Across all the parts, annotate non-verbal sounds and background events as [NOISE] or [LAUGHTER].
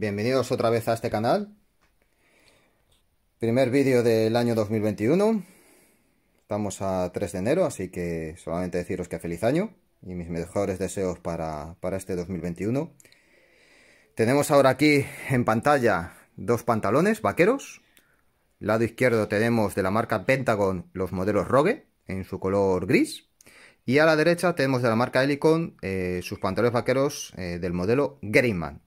Bienvenidos otra vez a este canal. Primer vídeo del año 2021. Estamos a 3 de enero, así que solamente deciros que feliz año y mis mejores deseos para, para este 2021. Tenemos ahora aquí en pantalla dos pantalones vaqueros. Lado izquierdo tenemos de la marca Pentagon los modelos Rogue en su color gris. Y a la derecha tenemos de la marca Helicon eh, sus pantalones vaqueros eh, del modelo Greyman.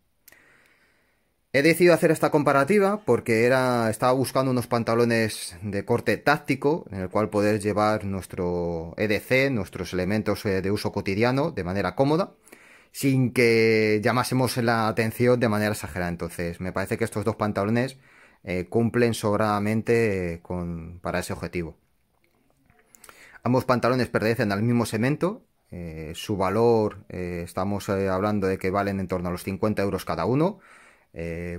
He decidido hacer esta comparativa porque era, estaba buscando unos pantalones de corte táctico en el cual poder llevar nuestro EDC, nuestros elementos eh, de uso cotidiano de manera cómoda sin que llamásemos la atención de manera exagerada. Entonces, me parece que estos dos pantalones cumplen sobradamente con, para ese objetivo. Ambos pantalones pertenecen al mismo cemento. Eh, su valor, eh, estamos eh, hablando de que valen en torno a los 50 euros cada uno.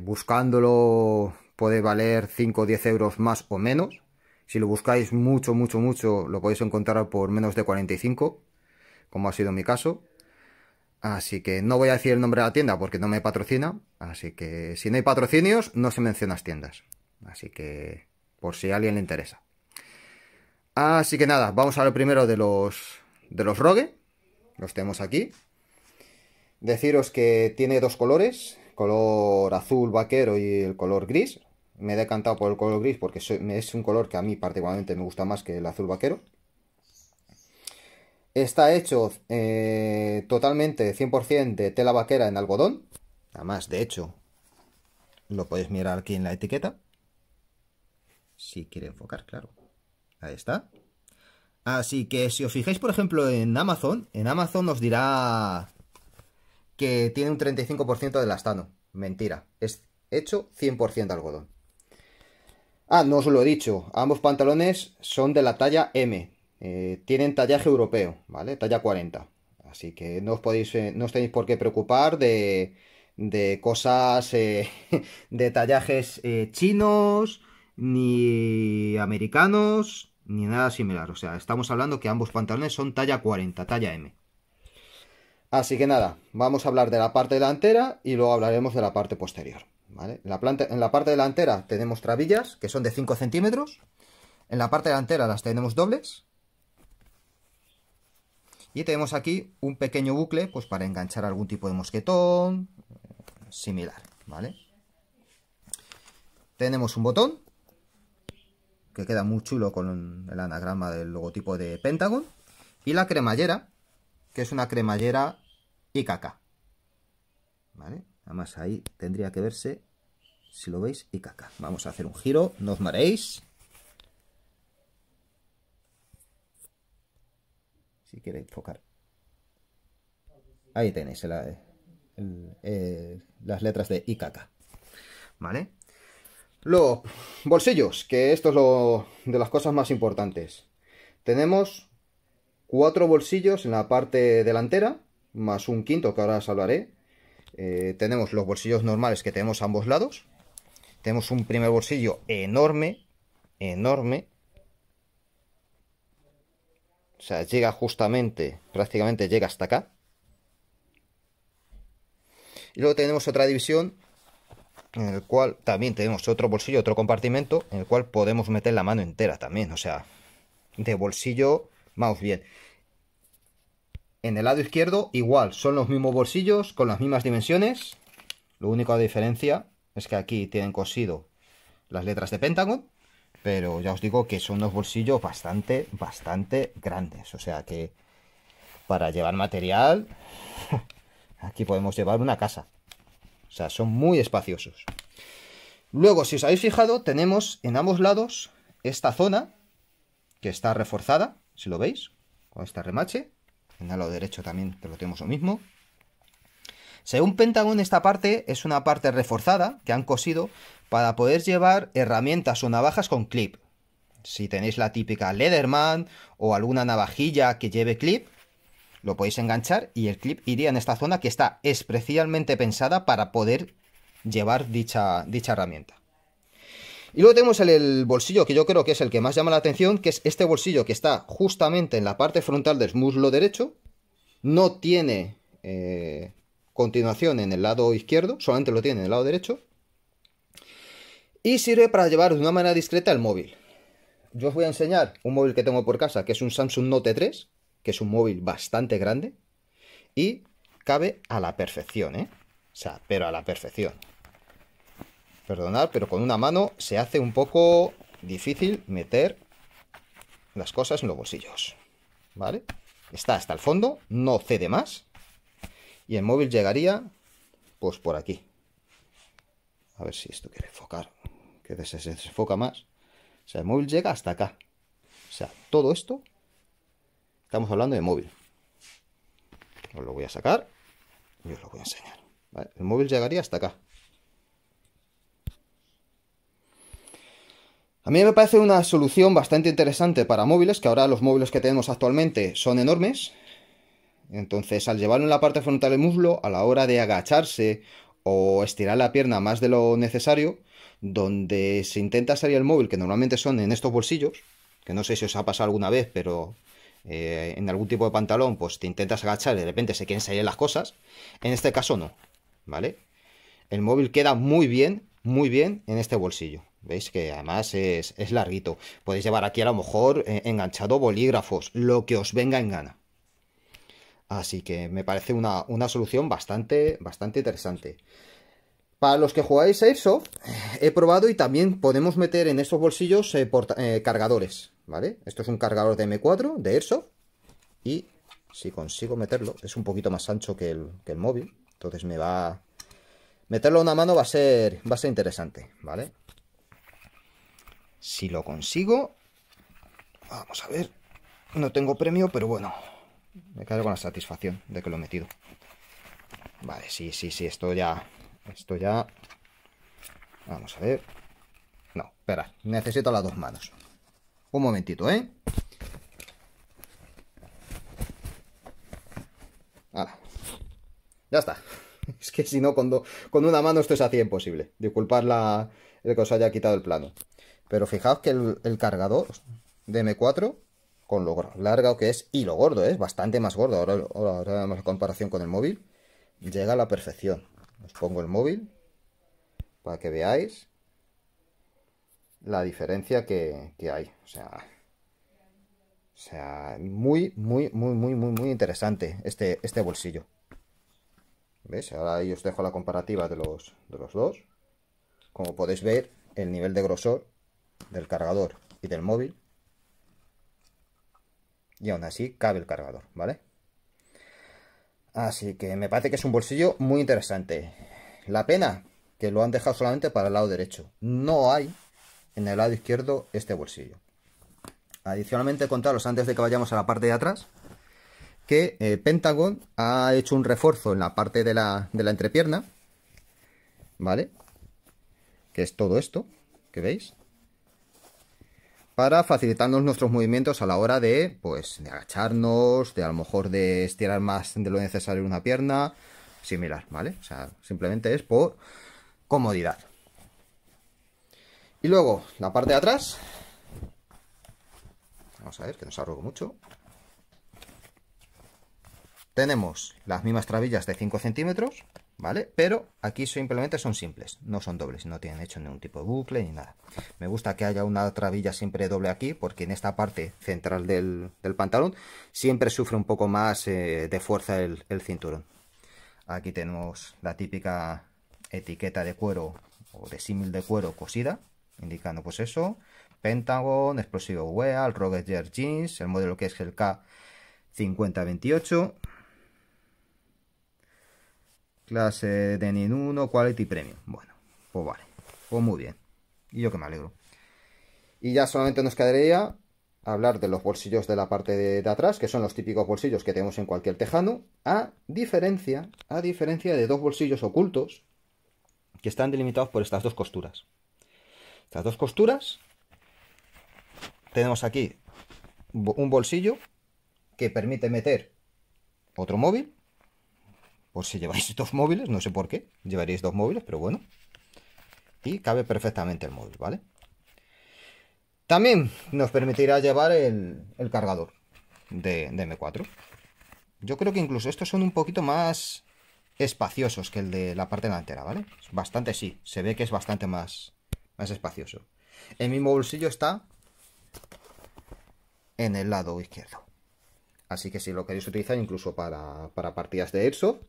Buscándolo puede valer 5 o 10 euros más o menos. Si lo buscáis mucho, mucho, mucho, lo podéis encontrar por menos de 45, como ha sido mi caso. Así que no voy a decir el nombre de la tienda porque no me patrocina. Así que si no hay patrocinios, no se mencionan tiendas. Así que por si a alguien le interesa. Así que nada, vamos a ver primero de los, de los Rogue. Los tenemos aquí. Deciros que tiene dos colores, color azul vaquero y el color gris. Me he decantado por el color gris porque es un color que a mí particularmente me gusta más que el azul vaquero. Está hecho eh, totalmente 100% de tela vaquera en algodón. Además, de hecho, lo podéis mirar aquí en la etiqueta. Si quiere enfocar, claro. Ahí está. Así que si os fijáis, por ejemplo, en Amazon, en Amazon nos dirá que tiene un 35% de elastano. Mentira, es hecho 100% algodón. Ah, no os lo he dicho, ambos pantalones son de la talla M. Eh, tienen tallaje europeo, ¿vale? Talla 40. Así que no os podéis, eh, no os tenéis por qué preocupar de, de cosas, eh, [LAUGHS] de tallajes chinos, ni americanos, ni nada similar. O sea, estamos hablando que ambos pantalones son talla 40, talla M. Así que nada, vamos a hablar de la parte delantera y luego hablaremos de la parte posterior. ¿vale? En, la parte delantera tenemos trabillas que son de 5 centímetros. En la parte delantera las tenemos dobles. Y tenemos aquí un pequeño bucle pues para enganchar algún tipo de mosquetón similar, ¿vale? Tenemos un botón que queda muy chulo con el anagrama del logotipo de Pentagon. Y la cremallera, que es una cremallera IKK. ¿Vale? Además ahí tendría que verse, si lo veis, IKK. Vamos a hacer un giro, no os mareéis. Si queréis enfocar. Ahí tenéis eh, las letras de IKK. ¿Vale? Luego, bolsillos, que esto es lo de las cosas más importantes. Tenemos cuatro bolsillos en la parte delantera, más un quinto que ahora os hablaré. Eh, tenemos los bolsillos normales que tenemos a ambos lados. Tenemos un primer bolsillo enorme, enorme. O sea, llega justamente, prácticamente llega hasta acá. Y luego tenemos otra división en el cual también tenemos otro bolsillo, otro compartimento, en el cual podemos meter la mano entera también, o sea, de bolsillo, vamos bien. En el lado izquierdo, igual, son los mismos bolsillos, con las mismas dimensiones. Lo único de diferencia es que aquí tienen cosido las letras de Pentagon, pero ya os digo que son unos bolsillos bastante, bastante grandes. O sea que para llevar material, [LAUGHS] aquí podemos llevar una casa. O sea, son muy espaciosos. Luego, si os habéis fijado, tenemos en ambos lados esta zona que está reforzada, si lo veis, con este remache. En el lado derecho también lo tenemos lo mismo. Según Pentagon, esta parte es una parte reforzada que han cosido para poder llevar herramientas o navajas con clip. Si tenéis la típica Leatherman o alguna navajilla que lleve clip, lo podéis enganchar y el clip iría en esta zona que está especialmente pensada para poder llevar dicha, dicha herramienta. Y luego tenemos el, bolsillo que yo creo que es el que más llama la atención, que es este bolsillo que está justamente en la parte frontal del muslo derecho. No tiene eh, continuación en el lado izquierdo, solamente lo tiene en el lado derecho. Y sirve para llevar de una manera discreta el móvil. Yo os voy a enseñar un móvil que tengo por casa, que es un Samsung Note 3, que es un móvil bastante grande y cabe a la perfección, ¿eh? O sea, pero a la perfección. Perdonad, pero con una mano se hace un poco difícil meter las cosas en los bolsillos. ¿Vale? Está hasta el fondo, no cede más. Y el móvil llegaría, pues por aquí. A ver si esto quiere enfocar, que se desenfoca más. O sea, el móvil llega hasta acá. O sea, todo esto, estamos hablando de móvil. Os lo voy a sacar y os lo voy a enseñar. El móvil llegaría hasta acá. A mí me parece una solución bastante interesante para móviles, que ahora los móviles que tenemos actualmente son enormes. Entonces, al llevarlo en la parte frontal del muslo, a la hora de agacharse o estirar la pierna más de lo necesario, donde se intenta salir el móvil, que normalmente son en estos bolsillos, que no sé si os ha pasado alguna vez, pero eh, en algún tipo de pantalón, pues te intentas agachar y de repente se quieren salir las cosas. En este caso no, ¿vale? El móvil queda muy bien, muy bien en este bolsillo. Veis que además es, larguito. Podéis llevar aquí a lo mejor eh, enganchado bolígrafos, lo que os venga en gana. Así que me parece una, solución bastante, bastante interesante. Para los que jugáis Airsoft, he probado y también podemos meter en estos bolsillos eh, eh, cargadores, ¿vale? Esto es un cargador de M4 de Airsoft y si consigo meterlo, es un poquito más ancho que el, que el móvil, entonces me va... Meterlo en una mano va a ser, va a ser interesante, ¿vale? Si lo consigo... Vamos a ver. No tengo premio, pero bueno. Me quedo con la satisfacción de que lo he metido. Vale, sí, sí, sí. Esto ya... Esto ya... Vamos a ver. No, espera. Necesito las dos manos. Un momentito, ¿eh? Ya está. [LAUGHS] Es que si no, con, con una mano esto es así imposible. Disculpad la, el que os haya quitado el plano. Pero fijaos que el, cargador de M4, con lo largo que es y lo gordo, es bastante más gordo. Ahora, ahora, vemos la comparación con el móvil. Llega a la perfección. Os pongo el móvil para que veáis la diferencia que, hay. O sea, o sea, muy, muy, muy, muy, muy, muy interesante este, este bolsillo. ¿Veis? Ahora ahí os dejo la comparativa de los, de los dos. Como podéis ver, el nivel de grosor del cargador y del móvil. Y aún así cabe el cargador, ¿vale? Así que me parece que es un bolsillo muy interesante. La pena que lo han dejado solamente para el lado derecho. No hay en el lado izquierdo este bolsillo. Adicionalmente contaros antes de que vayamos a la parte de atrás que eh, Pentagon ha hecho un refuerzo en la parte de la, de la entrepierna, ¿vale? Que es todo esto, que veis para facilitarnos nuestros movimientos a la hora de, pues, de agacharnos, de a lo mejor de estirar más de lo necesario una pierna, similar, ¿vale? O sea, simplemente es por comodidad. Y luego, la parte de atrás, vamos a ver que no se arrugo mucho. Tenemos las mismas trabillas de 5 centímetros, ¿vale? Pero aquí simplemente son simples, no son dobles, no tienen hecho ningún tipo de bucle ni nada. Me gusta que haya una trabilla siempre doble aquí, porque en esta parte central del, pantalón siempre sufre un poco más eh, de fuerza el, cinturón. Aquí tenemos la típica etiqueta de cuero o de símil de cuero cosida, indicando pues eso, Pentagon, Explosivo Wear, Roger Jeans, el modelo que es el K5028 Clase de NIN 1, Quality Premium. Bueno, pues vale. Pues muy bien. Y yo que me alegro. Y ya solamente nos quedaría hablar de los bolsillos de la parte de, atrás, que son los típicos bolsillos que tenemos en cualquier tejano, a diferencia, a diferencia de dos bolsillos ocultos que están delimitados por estas dos costuras. Estas dos costuras, tenemos aquí un bolsillo que permite meter otro móvil por si lleváis dos móviles, no sé por qué, llevaréis dos móviles, pero bueno. Y cabe perfectamente el móvil, ¿vale? También nos permitirá llevar el, cargador de, M4. Yo creo que incluso estos son un poquito más, espaciosos que el de la parte delantera, ¿vale? Bastante sí, se ve que es bastante más, más espacioso. El mismo bolsillo está en el lado izquierdo. Así que si lo queréis utilizar incluso para, partidas de Airsoft,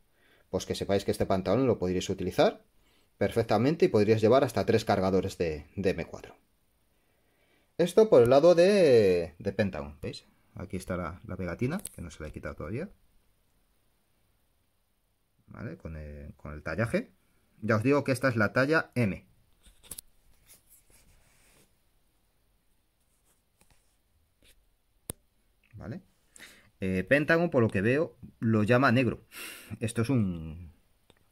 pues que sepáis que este pantalón lo podríais utilizar perfectamente y podríais llevar hasta tres cargadores de, M4. Esto por el lado de, Pentagon, ¿veis? Aquí está la, pegatina, que no se la he quitado todavía. ¿Vale? Con el, con el tallaje. Ya os digo que esta es la talla M. ¿Vale? Eh, Pentagon, por lo que veo, lo llama negro. Esto es un.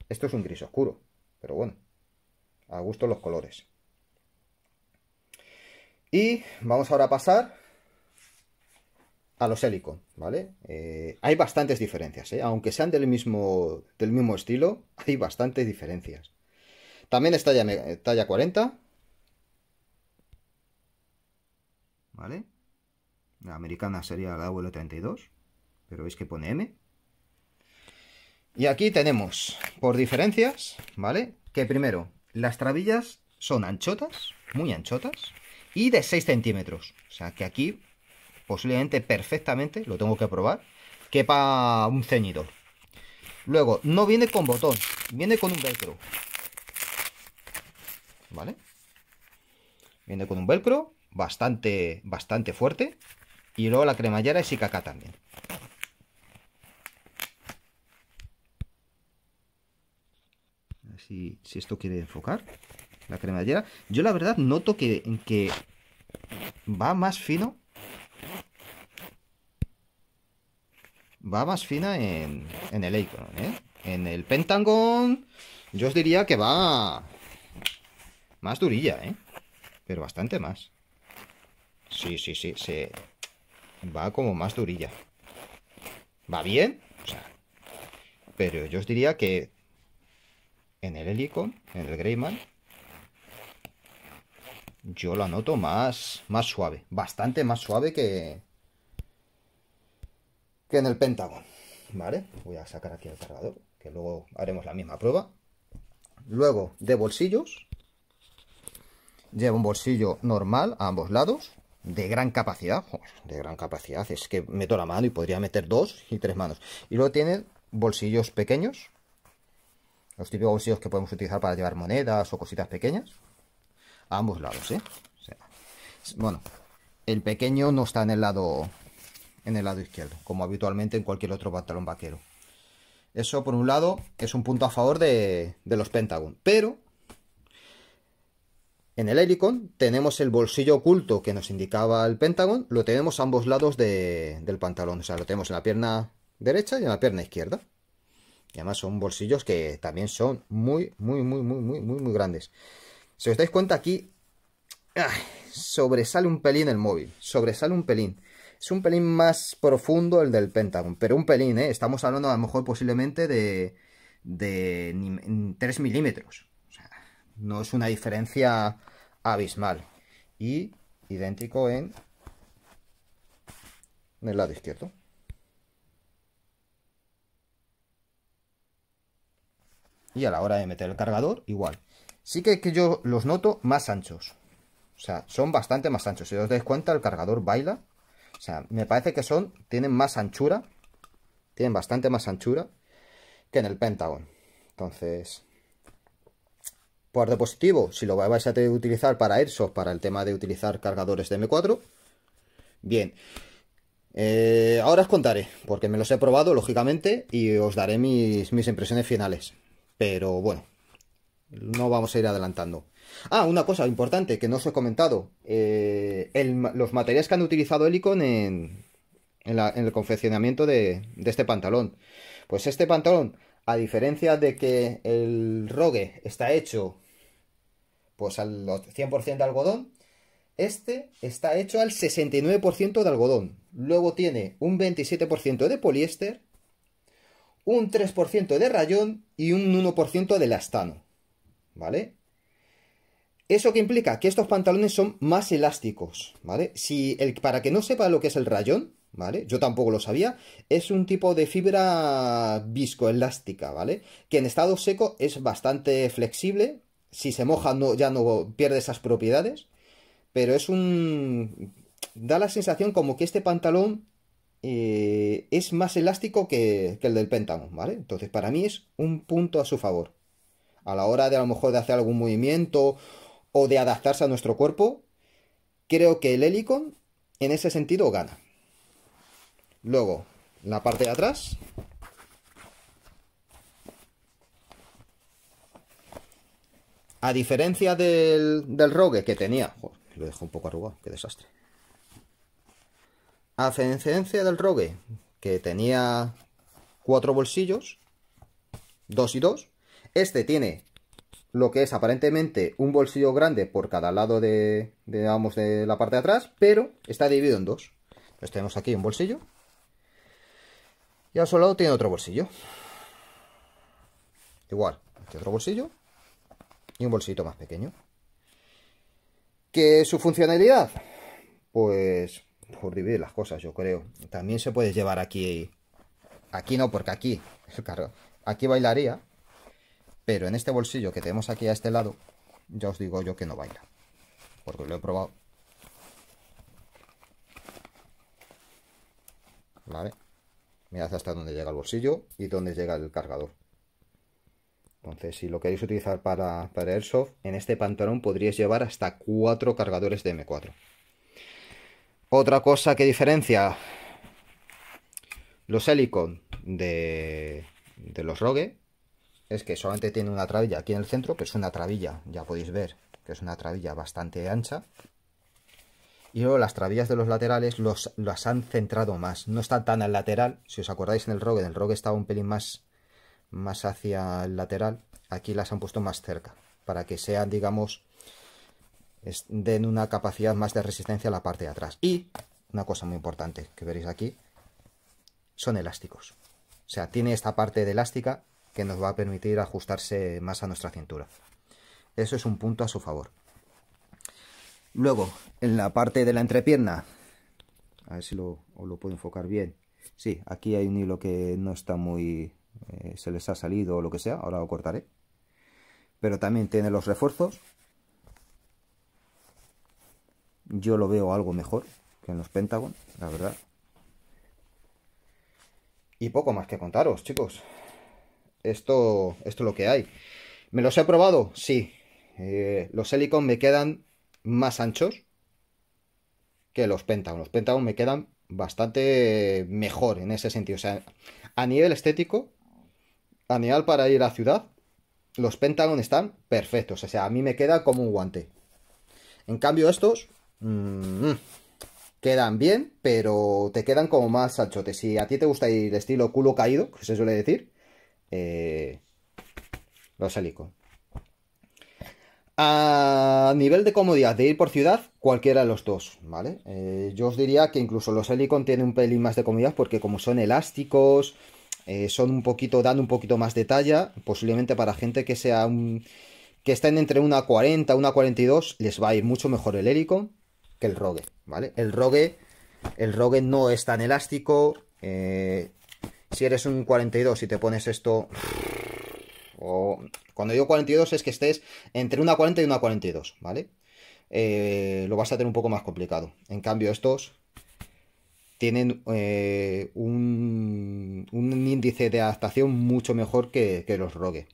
Esto es un gris oscuro. Pero bueno. A gusto los colores. Y vamos ahora a pasar a los Helicon, ¿vale? Eh, hay bastantes diferencias, ¿eh? Aunque sean del mismo, del mismo estilo, hay bastantes diferencias. También es talla, talla 40. ¿Vale? La americana sería la WL32, pero veis que pone M. Y aquí tenemos, por diferencias, ¿vale? Que primero, las trabillas son anchotas, muy anchotas, y de 6 centímetros. O sea que aquí, posiblemente perfectamente, lo tengo que probar, quepa un ceñidor. Luego, no viene con botón, viene con un velcro. ¿Vale? Viene con un velcro bastante, bastante fuerte. Y luego la cremallera es Ikaka también. Ver si, esto quiere enfocar. La cremallera. Yo la verdad noto que, que va más fino. Va más fina en, en el Icon, ¿eh? En el Pentagon, yo os diría que va más durilla, ¿eh? Pero bastante más. Sí, sí, sí, se, va como más durilla. ¿Va bien? Pero yo os diría que en el Helicon, en el Greyman, yo lo noto más, más suave. Bastante más suave que, que en el Pentagon. ¿Vale? Voy a sacar aquí el cargador, que luego haremos la misma prueba. Luego, de bolsillos. Lleva un bolsillo normal a ambos lados de gran capacidad, de gran capacidad, es que meto la mano y podría meter dos y tres manos. Y luego tiene bolsillos pequeños, los típicos bolsillos que podemos utilizar para llevar monedas o cositas pequeñas, a ambos lados, ¿eh? bueno, el pequeño no está en el lado en el lado izquierdo, como habitualmente en cualquier otro pantalón vaquero. Eso, por un lado, es un punto a favor de, de los Pentagon, pero en el Helicon tenemos el bolsillo oculto que nos indicaba el Pentagon, lo tenemos a ambos lados del pantalón, o sea, lo tenemos en la pierna derecha y en la pierna izquierda. Y además son bolsillos que también son muy, muy, muy, muy, muy, muy, muy grandes. Si os dais cuenta aquí, sobresale un pelín el móvil, sobresale un pelín. Es un pelín más profundo el del Pentagon, pero un pelín, ¿eh? Estamos hablando a lo mejor posiblemente de, de 3 milímetros no es una diferencia abismal. Y idéntico en, el lado izquierdo. Y a la hora de meter el cargador, igual. Sí que, que yo los noto más anchos. O sea, son bastante más anchos. Si os dais cuenta, el cargador baila. O sea, me parece que son, tienen más anchura. Tienen bastante más anchura que en el Pentagon. Entonces, por dispositivo, si lo vais a utilizar para Airsoft, para el tema de utilizar cargadores de M4. Bien. Eh, ahora os contaré, porque me los he probado, lógicamente, y os daré mis, impresiones finales. Pero bueno, no vamos a ir adelantando. Ah, una cosa importante que no os he comentado. Eh, los materiales que han utilizado Helicon en, el confeccionamiento de, de este pantalón. Pues este pantalón, a diferencia de que el rogue está hecho pues al 100% de algodón. Este está hecho al 69% de algodón. Luego tiene un 27% de poliéster, un 3% de rayón y un 1% de lastano. ¿Vale? ¿Eso que implica? Que estos pantalones son más elásticos, ¿vale? Si el, para que no sepa lo que es el rayón, ¿vale? Yo tampoco lo sabía. Es un tipo de fibra viscoelástica, ¿vale? Que en estado seco es bastante flexible. Si se moja no, ya no pierde esas propiedades. Pero es un... Da la sensación como que este pantalón eh, es más elástico que, el del Pentagon, ¿vale? Entonces para mí es un punto a su favor. A la hora de a lo mejor de hacer algún movimiento o de adaptarse a nuestro cuerpo, creo que el Helicon en ese sentido gana. Luego, la parte de atrás. A diferencia del, del Rogue que tenía... lo dejo un poco arrugado, qué desastre. A diferencia del Rogue que tenía cuatro bolsillos, dos y dos, este tiene lo que es aparentemente un bolsillo grande por cada lado de, digamos, de la parte de atrás, pero está dividido en dos. Entonces tenemos aquí un bolsillo y al su lado tiene otro bolsillo. Igual, aquí otro bolsillo y un bolsito más pequeño. ¿Qué su funcionalidad? Pues por dividir las cosas, yo creo. También se puede llevar aquí. Aquí no, porque aquí. [LAUGHS] Aquí bailaría. Pero en este bolsillo que tenemos aquí a este lado, ya os digo yo que no baila. Porque lo he probado. ¿Vale? Mirad hasta dónde llega el bolsillo y dónde llega el cargador. Entonces, si lo queréis utilizar para, Airsoft, en este pantalón podríais llevar hasta cuatro cargadores de M4. Otra cosa que diferencia los Helicon de, de los Rogue es que solamente tiene una trabilla aquí en el centro, que es una trabilla, ya podéis ver, que es una trabilla bastante ancha. Y luego las trabillas de los laterales los, las han centrado más, no están tan al lateral, si os acordáis en el Rogue, en el Rogue estaba un pelín más, más hacia el lateral, aquí las han puesto más cerca, para que sean, digamos, den una capacidad más de resistencia a la parte de atrás. Y, una cosa muy importante que veréis aquí, son elásticos. O sea, tiene esta parte de elástica que nos va a permitir ajustarse más a nuestra cintura. Eso es un punto a su favor. Luego, en la parte de la entrepierna, a ver si lo, lo puedo enfocar bien. Sí, aquí hay un hilo que no está muy... Eh, se les ha salido o lo que sea, ahora lo cortaré. Pero también tiene los refuerzos. Yo lo veo algo mejor que en los Pentagon, la verdad. Y poco más que contaros, chicos esto, esto es lo que hay. ¿Me los he probado? Sí. Eh, los Helicon me quedan más anchos que los Pentagon. Los Pentagon me quedan bastante mejor en ese sentido. O sea, a nivel estético, a nivel para ir a la ciudad, los Pentagon están perfectos. O sea, a mí me queda como un guante. En cambio, estos mm, quedan bien, pero te quedan como más anchotes. Si a ti te gusta el estilo culo caído, que se suele decir, eh, los Helicon. A nivel de comodidad de ir por ciudad, cualquiera de los dos, ¿vale? Eh, yo os diría que incluso los Helicon tienen un pelín más de comodidad porque como son elásticos, eh, son un poquito, dan un poquito más de talla, posiblemente para gente que sea un, que estén entre una 40, una 42, les va a ir mucho mejor el Helicon que el Rogue, ¿vale? El Rogue, el Rogue no es tan elástico, si eres un 42 y te pones esto... O, cuando digo 42 es que estés entre una 40 y una 42, ¿vale? Eh, lo vas a tener un poco más complicado. En cambio, estos tienen eh, un, índice de adaptación mucho mejor que, los Rogue.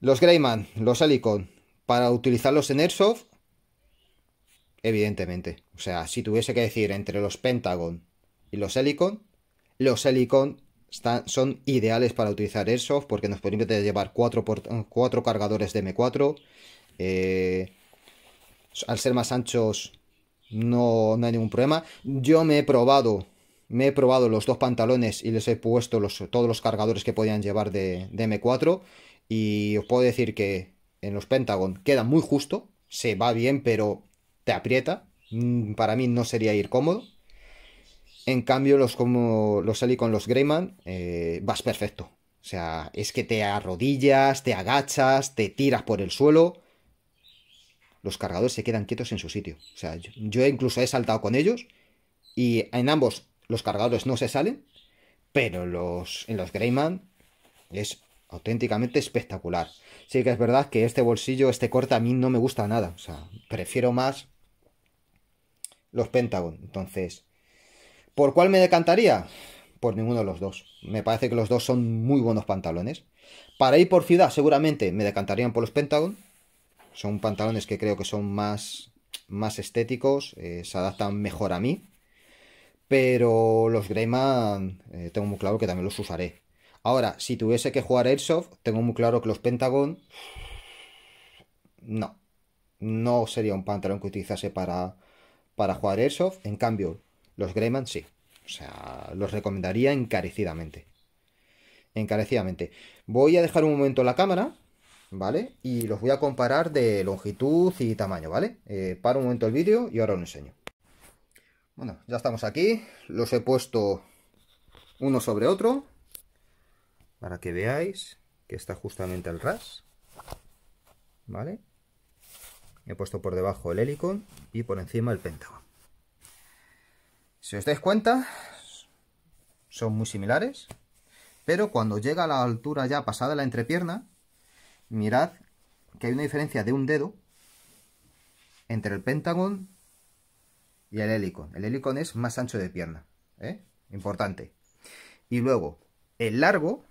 Los Greyman, los Helicon, para utilizarlos en Airsoft, evidentemente. O sea, si tuviese que decir entre los Pentagon y los Helicon, los Helicon son ideales para utilizar Airsoft porque nos permite llevar cuatro, cuatro cargadores de M4. Eh, al ser más anchos no, hay ningún problema. Yo me he probado me he probado los dos pantalones y les he puesto los, todos los cargadores que podían llevar de, de, M4 y os puedo decir que en los Pentagon queda muy justo, se va bien pero te aprieta, mm, para mí no sería ir cómodo en cambio, los como los con los Greyman, eh, vas perfecto. O sea, es que te arrodillas, te agachas, te tiras por el suelo. Los cargadores se quedan quietos en su sitio. O sea, yo, incluso he saltado con ellos Y en ambos los cargadores no se salen, pero los, en los Greyman es auténticamente espectacular. Sí que es verdad que este bolsillo, este corte a mí no me gusta nada. O sea, prefiero más los Pentagon. Entonces, ¿por cuál me decantaría? Por ninguno de los dos. Me parece que los dos son muy buenos pantalones. Para ir por ciudad, seguramente me decantarían por los Pentagon. Son pantalones que creo que son más, más estéticos, eh, se adaptan mejor a mí. Pero los Greyman eh, tengo muy claro que también los usaré. Ahora, si tuviese que jugar Airsoft, tengo muy claro que los Pentagon... No. No sería un pantalón que utilizase para, para jugar Airsoft. En cambio, los Greyman sí. O sea, los recomendaría encarecidamente. Encarecidamente. Voy a dejar un momento la cámara, ¿vale? Y los voy a comparar de longitud y tamaño, ¿vale? Eh, paro un momento el vídeo y ahora os enseño. Bueno, ya estamos aquí. Los he puesto uno sobre otro. Para que veáis que está justamente el RAS. ¿Vale? He puesto por debajo el Helicon y por encima el Pentagon. Si os dais cuenta, son muy similares. Pero cuando llega a la altura ya pasada la entrepierna, mirad que hay una diferencia de un dedo entre el Pentagon y el Helicon. El Helicon es más ancho de pierna. ¿eh? Importante. Y luego, el largo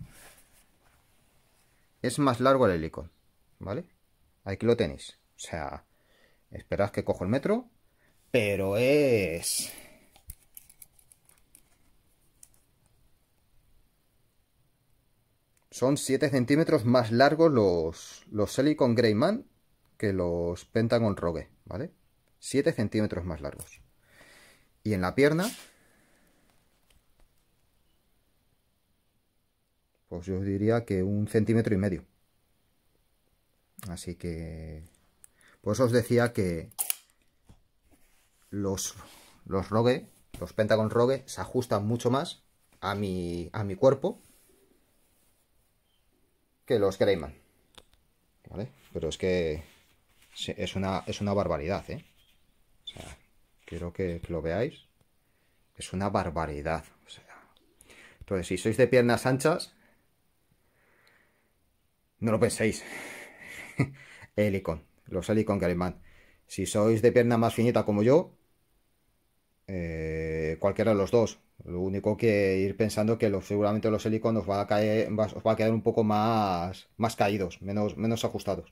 es más largo el Helicon. ¿Vale? Aquí lo tenéis. O sea, esperad que cojo el metro. Pero es... Son 7 centímetros más largos los, los Silicon Greyman que los Pentagon Rogue, ¿vale? 7 centímetros más largos. Y en la pierna, pues yo diría que un centímetro y medio. Así que, pues os decía que los, los Rogue, los Pentagon Rogue, se ajustan mucho más a mi, a mi cuerpo que los Greyman. ¿Vale? Pero es que es una, es una barbaridad, ¿eh? O sea, quiero que, lo veáis. Es una barbaridad. Entonces, si sois de piernas anchas, no lo penséis. [LAUGHS] Helicon, los Helicon Greyman. Si sois de pierna más finita como yo, eh, cualquiera de los dos. Lo único que ir pensando que seguramente los Helicon os va a caer, os va a quedar un poco más, más caídos, menos, menos ajustados.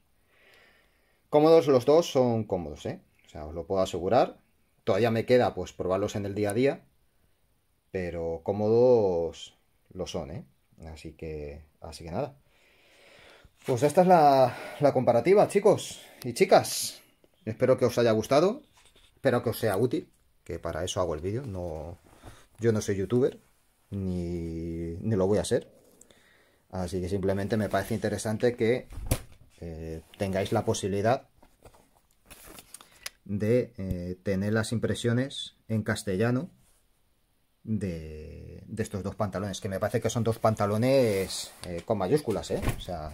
Cómodos los dos son cómodos, ¿eh? O sea, os lo puedo asegurar. Todavía me queda pues probarlos en el día a día, pero cómodos lo son, ¿eh? Así que, así que nada. Pues esta es la, la comparativa, chicos y chicas. Espero que os haya gustado, espero que os sea útil, que para eso hago el vídeo. No, yo no soy youtuber, ni, ni lo voy a ser. Así que simplemente me parece interesante que eh, tengáis la posibilidad de eh, tener las impresiones en castellano de, estos dos pantalones, que me parece que son dos pantalones eh, con mayúsculas, ¿eh? O sea,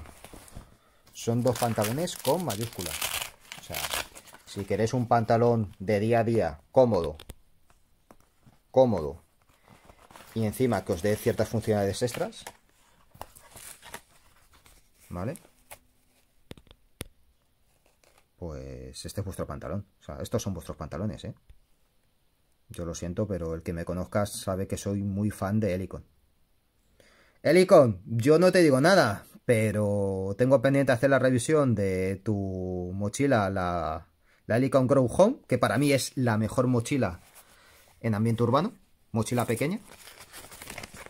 son dos pantalones con mayúsculas. O sea, si queréis un pantalón de día a día cómodo, cómodo, y encima que os dé ciertas funcionalidades extras, ¿vale? pues este es vuestro pantalón. O sea, estos son vuestros pantalones, ¿eh? Yo lo siento, pero el que me conozca sabe que soy muy fan de Helicon. Helicon, yo no te digo nada, pero tengo pendiente hacer la revisión de tu mochila, la, la Helicon Grow Home, que para mí es la mejor mochila en ambiente urbano. Mochila pequeña.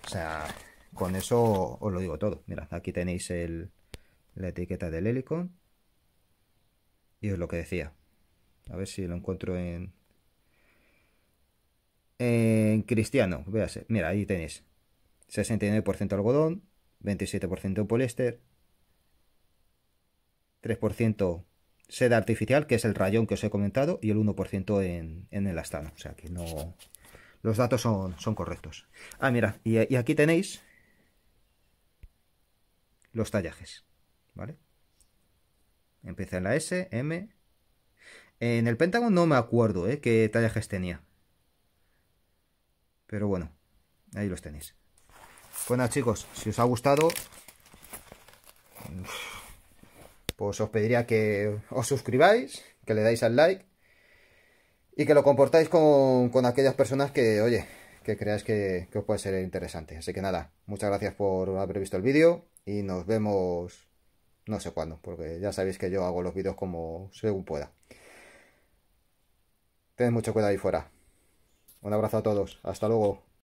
O sea, con eso os lo digo todo. Mirad, aquí tenéis el, la etiqueta del Helicon. Y es lo que decía. A ver si lo encuentro en... En cristiano, véase. Mira, ahí tenéis. 69% algodón, 27% poliéster, 3% seda artificial, que es el rayón que os he comentado, y el 1% en, en elastano. O sea que no... Los datos son, son correctos. Ah, mira, y, aquí tenéis los tallajes, ¿vale? Empieza en la S, M. En el Pentágono no me acuerdo, ¿eh? Qué tallajes tenía. Pero bueno, ahí los tenéis. Bueno chicos, si os ha gustado, pues os pediría que os suscribáis, que le dais al like y que lo comportáis con, aquellas personas que, oye, que creáis que, que os puede ser interesante. Así que nada, muchas gracias por haber visto el vídeo y nos vemos no sé cuándo, porque ya sabéis que yo hago los vídeos como según pueda. Tened mucho cuidado ahí fuera. Un abrazo a todos. Hasta luego.